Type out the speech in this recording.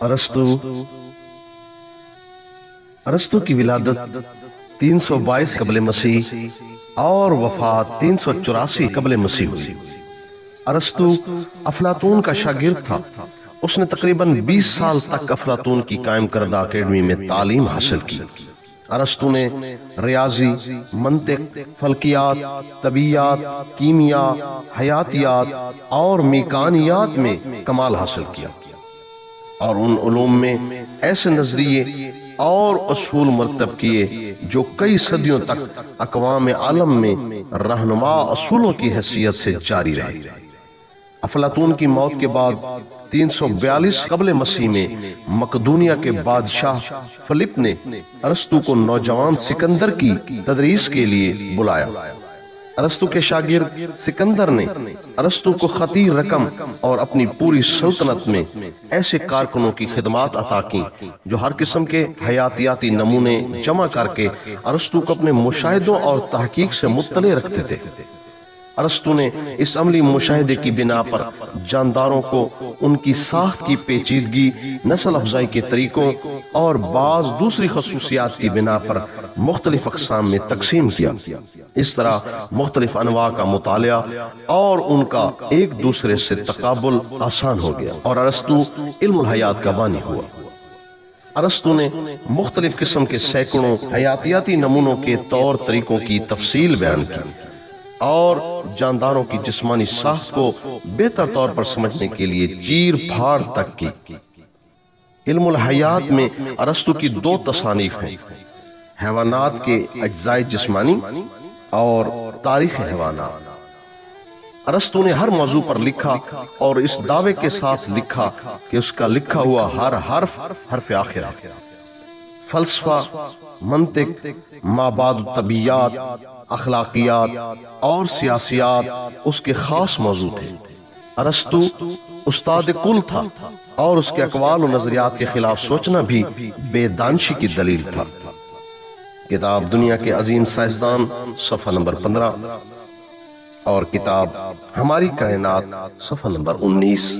ارسطو ارسطو کی ولادت تین سو بائیس قبل مسیح اور وفات تین سو چوراسی قبل مسیح ہوئی۔ ارسطو افلاطون کا شاگرد تھا۔ اس نے تقریباً بیس سال تک افلاطون کی قائم کردہ اکیڈمی میں تعلیم حاصل کی۔ ارسطو نے ریاضی، منطق، فلکیات، طبیعیات، کیمیا، حیاتیات اور میکانیات میں کمال حاصل کیا۔ اور ان علوم میں ایسے نظریے اور اصول مرتب کیے جو کئی صدیوں تک اقوام عالم میں رہنما اصولوں کی حیثیت سے جاری رہے۔ افلاطون کی موت کے بعد تین سو بیالیس قبل مسیح میں مقدونیہ کے بادشاہ فلپ نے ارسطو کو نوجوان سکندر کی تدریس کے لیے بلایا۔ ارسطو کے شاگرد سکندر نے ارسطو کو خطیر رقم اور اپنی پوری سلطنت میں ایسے کارکنوں کی خدمات عطا کی جو ہر قسم کے حیاتیاتی نمونے جمع کر کے ارسطو کو اپنے مشاہدوں اور تحقیق سے مطلع رکھتے تھے۔ ارسطو نے اس عملی مشاہدے کی بنا پر جانداروں کو ان کی ساخت کی پیچیدگی، نسل افزائی کے طریقوں اور بعض دوسری خصوصیات کی بنا پر مختلف اقسام میں تقسیم کیا۔ اس طرح مختلف انواع کا مطالعہ اور ان کا ایک دوسرے سے تقابل آسان ہو گیا اور ارسطو علم الحیات کا بانی ہوا۔ ارسطو نے مختلف قسم کے سینکڑوں حیاتیاتی نمونوں کے طور طریقوں کی تفصیل بیان کی اور جانداروں کی جسمانی ساخت کو بہتر طور پر سمجھنے کے لیے چیر پھاڑ تک کی۔ علم الحیات میں ارسطو کی دو تصانیف ہیں، حیوانات کے اجزاء جسمانی اور تاریخ حیوانات ارسطو نے ہر موضوع پر لکھا اور اس دعوے کے ساتھ لکھا کہ اس کا لکھا ہوا ہر حرف حرف آخر فلسفہ، منطق، ماباد طبیعت اخلاقیات اور سیاسیات اس کے خاص موضوع تھے۔ ارسطو استاد کل تھا اور اس کے اقوال و نظریات کے خلاف سوچنا بھی بے دانشی کی دلیل تھا۔ کتاب دنیا کے عظیم سائنسدان، صفحہ نمبر پندرہ۔ اور کتاب ہماری کائنات، صفحہ نمبر انیس۔